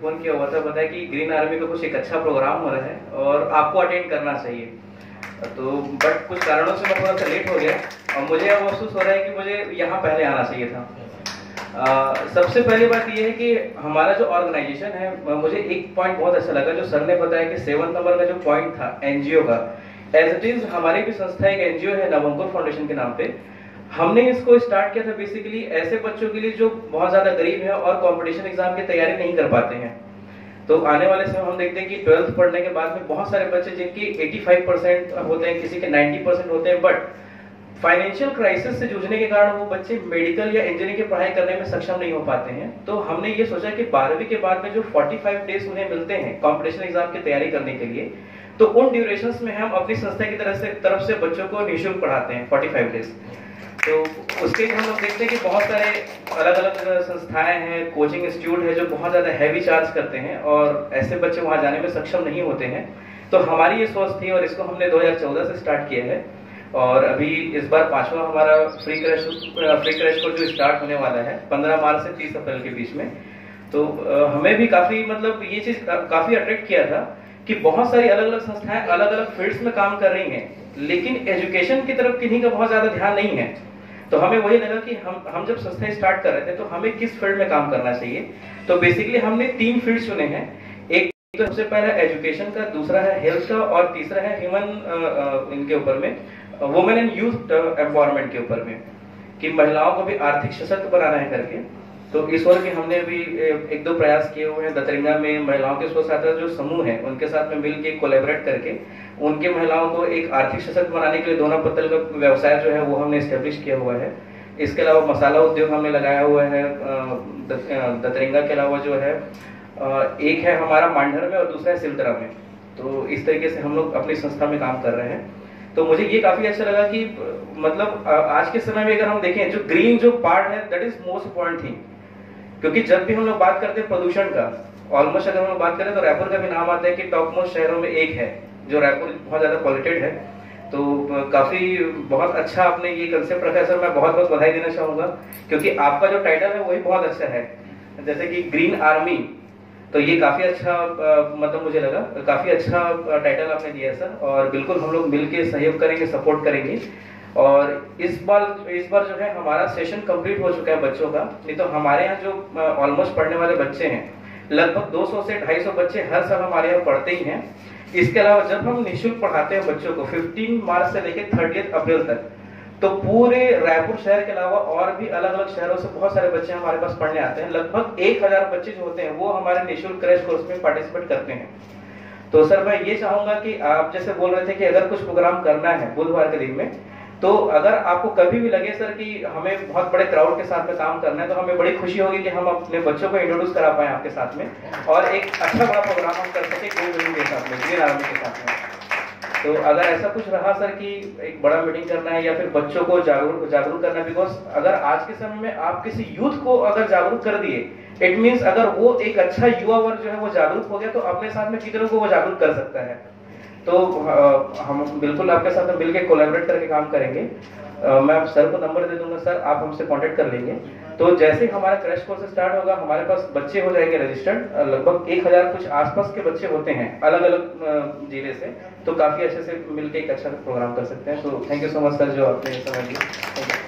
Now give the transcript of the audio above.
Phone किया हुआ था बताया कि ग्रीन आर्मी का कुछ एक अच्छा प्रोग्राम हो रहा है और आपको अटेंड करना चाहिए। तो बट कुछ कारणों से मैं थोड़ा सा लेट हो गया और मुझे अब महसूस हो रहा है कि मुझे यहाँ पहले आना चाहिए था। आ, सबसे पहली बात यह है कि हमारा जो ऑर्गेनाइजेशन है मुझे एक पॉइंट बहुत अच्छा लगा जो सर ने बताया कि सेवन नंबर का जो पॉइंट था एनजीओ का एज इट इज़ हमारी भी संस्था एक एनजीओ है नवंकुर फाउंडेशन के नाम पे। हमने इसको स्टार्ट किया था बेसिकली ऐसे बच्चों के लिए जो बहुत ज़्यादा गरीब है और कंपटीशन एग्ज़ाम की तैयारी नहीं कर पाते हैं। तो आने वाले समय हम देखते हैं कि ट्वेल्थ पढ़ने के बाद में बहुत सारे बच्चे जिनकी 85 परसेंट होते हैं, किसी के 90 परसेंट होते हैं बट फाइनेंशियल क्राइसिस से जूझने के कारण वो बच्चे मेडिकल या इंजीनियरिंग की पढ़ाई करने में सक्षम नहीं हो पाते हैं। तो हमने ये सोचा कि बारहवीं के बाद में जो 45 डेज़ उन्हें मिलते हैं कॉम्पिटिशन एग्ज़ाम की तैयारी करने के लिए तो उन ड्यूरेशन में हम अपनी संस्था की तरफ़ से तरफ़ से बच्चों को निःशुल्क पढ़ाते हैं 45 डेज़ तो उसके लिए हम लोग देखते हैं कि बहुत सारे अलग अलग संस्थाएँ हैं कोचिंग इंस्टीट्यूट है जो बहुत ज़्यादा हैवी चार्ज करते हैं और ऐसे बच्चे वहाँ जाने में सक्षम नहीं होते हैं। तो हमारी ये सोच थी और इसको हमने 2014 से स्टार्ट किया है और अभी इस बार पांचवा हमारा free crash free crash course जो स्टार्ट होने वाला है 15 मार्च से 30 अप्रैल के बीच में। तो हमें भी काफ़ी मतलब ये चीज़ काफ़ी अट्रैक्ट किया था कि बहुत सारी अलग अलग संस्थाएँ अलग अलग फील्ड्स में काम कर रही हैं, लेकिन एजुकेशन की तरफ़ किन्हीं का बहुत ज़्यादा ध्यान नहीं है। तो हमें वही लगा कि हम हम जब संस्था स्टार्ट कर रहे थे तो हमें किस फ़ील्ड में काम करना चाहिए? तो बेसिकली हमने तीन फ़ील्ड चुने हैं। एक तो सबसे पहला एजुकेशन का, दूसरा है हेल्थ का, और तीसरा है ह्यूमन इनके ऊपर में वुमेन एंड यूथ एम्पावरमेंट के ऊपर में, कि महिलाओं को भी आर्थिक सशक्त बनाना है करके। तो इस ओर भी हमने भी एक दो प्रयास किए हुए हैं। दतरिंगा में महिलाओं के स्व सहायता जो समूह है, उनके साथ में मिल के कोलेबरेट करके उनके महिलाओं को एक आर्थिक सशक्त बनाने के लिए दोनों पत्तल का व्यवसाय जो है वो हमने स्टेब्लिश किया हुआ है। इसके अलावा मसाला उद्योग हमने लगाया हुआ है दतरिंगा के अलावा जो है एक है हमारा मांडर में और दूसरा है सिलतरा में। तो इस तरीके से हम लोग अपनी संस्था में काम कर रहे हैं। तो मुझे ये काफ़ी अच्छा लगा कि मतलब आज के समय में अगर हम देखें, जो ग्रीन जो पार्ट है that is most important thing क्योंकि जब भी हम लोग बात करते हैं प्रदूषण का ऑलमोस्ट अगर हम लोग बात करें तो रायपुर का भी नाम आता है कि टॉप मोस्ट शहरों में एक है। जो रायपुर बहुत ज़्यादा पॉल्यूटेड है तो काफ़ी बहुत अच्छा आपने ये कंसेप्ट रखा है, सर। मैं बहुत बहुत बधाई देना चाहूँगा, क्योंकि आपका जो टाइटल है, वही बहुत अच्छा है। जैसे कि ग्रीन आर्मी तो ये काफ़ी अच्छा मतलब मुझे लगा, काफ़ी अच्छा टाइटल आपने दिया सर, और बिल्कुल हम लोग मिलके सहयोग करेंगे सपोर्ट करेंगे। और इस बार इस बार जो है, हमारा सेशन कंप्लीट हो चुका है बच्चों का। नहीं तो हमारे यहाँ जो ऑलमोस्ट पढ़ने वाले बच्चे हैं, लगभग 200 से 250 बच्चे हर साल हमारे यहाँ पढ़ते ही हैं। इसके अलावा जब हम निःशुल्क पढ़ाते हैं बच्चों को 15 मार्च से लेकर थर्टी अप्रैल तक तो पूरे रायपुर शहर के अलावा और भी अलग अलग शहरों से बहुत सारे बच्चे हमारे पास पढ़ने आते हैं। लगभग एक हज़ार बच्चे जो होते हैं, वो हमारे निःशुल्क क्रैश कोर्स में पार्टिसिपेट करते हैं। तो सर, मैं ये चाहूँगा कि आप जैसे बोल रहे थे कि अगर कुछ प्रोग्राम करना है बुधवार के दिन में तो अगर आपको कभी भी लगे, सर, कि हमें बहुत बड़े क्राउड के साथ में काम करना है तो हमें बड़ी खुशी होगी कि हम अपने बच्चों को इंट्रोड्यूस करा पाए आपके साथ में। और एक अच्छा बड़ा प्रोग्राम हम कर सके के साथ में आर्मी के साथ में। तो अगर ऐसा कुछ रहा, सर, कि एक बड़ा मीटिंग करना है या फिर बच्चों को जागरूक जागरूक करना बिकॉज़ अगर आज के समय में आप किसी यूथ को अगर जागरूक कर दिए इट मीन्स अगर वो एक अच्छा युवा वर्ग जो है, वो जागरूक हो गया तो अपने साथ में कितनों को वो जागरूक कर सकता है? तो हम बिल्कुल आपके साथ मिल के कोलेबरेट करके काम करेंगे। मैं आप सर को नंबर दे दूँगा सर आप हमसे कांटेक्ट कर लेंगे। तो जैसे हमारा क्रैश कोर्स स्टार्ट होगा, हमारे पास बच्चे हो जाएँगे रजिस्टर्ड लगभग एक हज़ार कुछ आसपास के बच्चे होते हैं अलग अलग ज़िले से। तो काफ़ी अच्छे से मिलकर एक अच्छा प्रोग्राम कर सकते हैं। तो thank you so much sir जो आपने समय दिया।